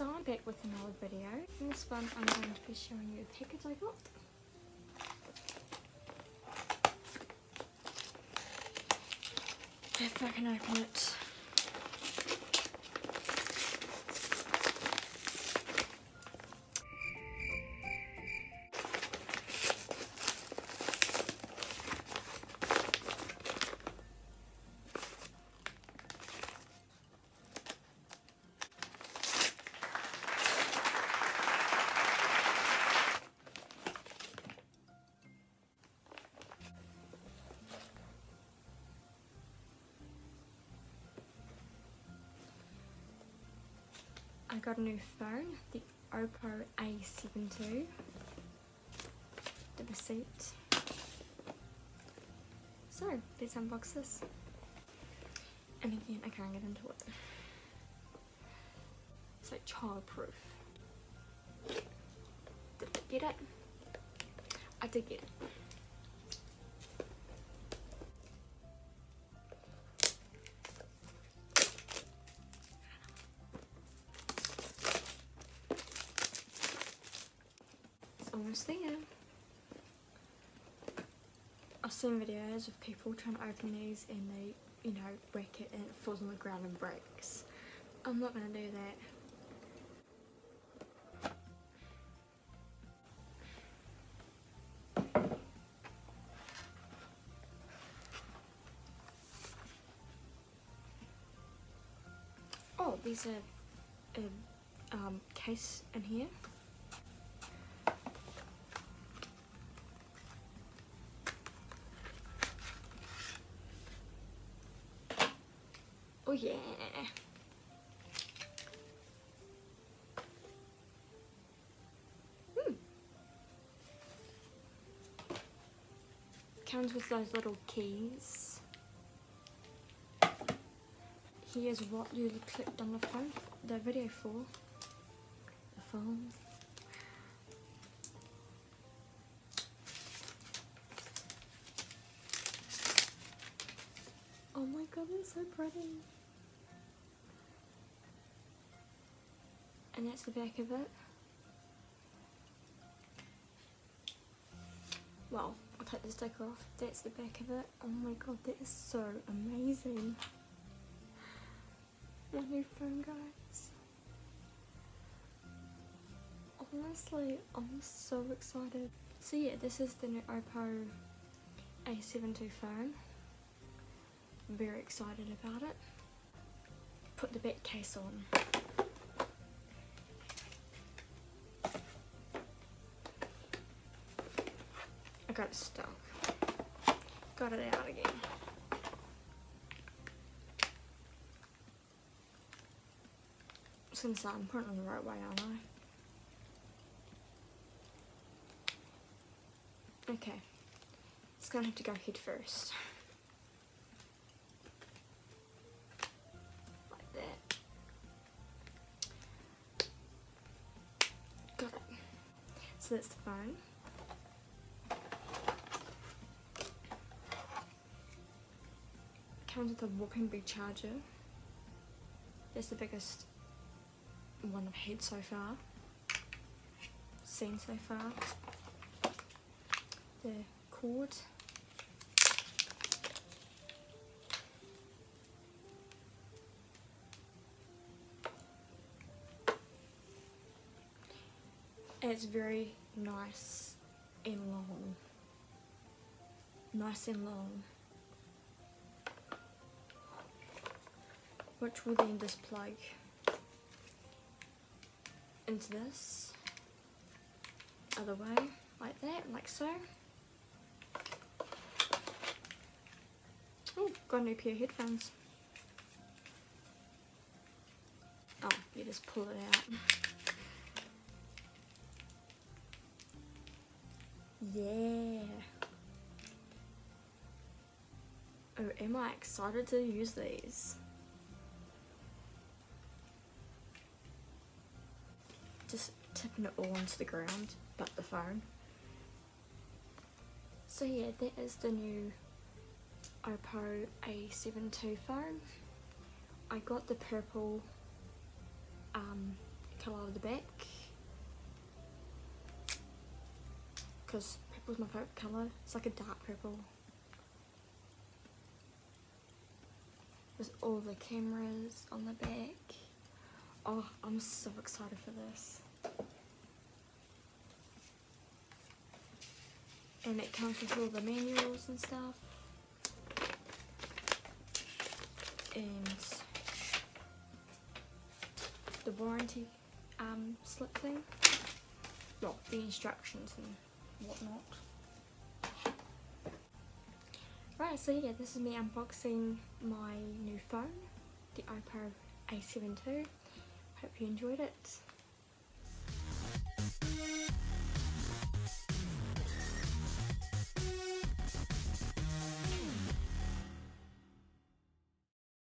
So I'm back with another video. In this one I'm going to be showing you a package I got. If I can open it. I got a new phone, the Oppo A72. The receipt. So, let's unbox this. And again, I can't get into it. So, childproof. Did I get it? I did get it. There. I've seen videos of people trying to open these and they, you know, wreck it and it falls on the ground and breaks. I'm not going to do that. Oh, there's a, a um, case in here. Oh yeah. Hmm. Comes with those little keys. Here's what you clicked on the phone, the video for. The phone. Oh my god, it's so pretty. And that's the back of it. Well, I'll take the sticker off. That's the back of it. Oh my god, that is so amazing. My new phone, guys. Honestly, I'm so excited. So yeah, this is the new Oppo A7 I'm very excited about it. Put the back case on. I got it stuck. Got it out again. Since I'm putting it the right way, aren't I? Okay. It's gonna have to go head first. so that's the phone. Comes with a whopping big charger. That's the biggest one I've had so far. Seen so far. The cord. It's very nice and long. Nice and long. Which will then just plug into this other way, like that, like so. Oh, got a new pair of headphones. Oh, you just pull it out. Yeah. Oh, am I excited to use these? Just tipping it all onto the ground, but the phone. So yeah, that is the new Oppo A72 phone. I got the purple um, colour of the back because purple is my favourite colour. It's like a dark purple. With all the cameras on the back. Oh, I'm so excited for this. And it comes with all the manuals and stuff. And the warranty um, slip thing. Well, the instructions and whatnot. Right, so yeah, this is me unboxing my new phone, the Oppo A7 II. Hope you enjoyed it.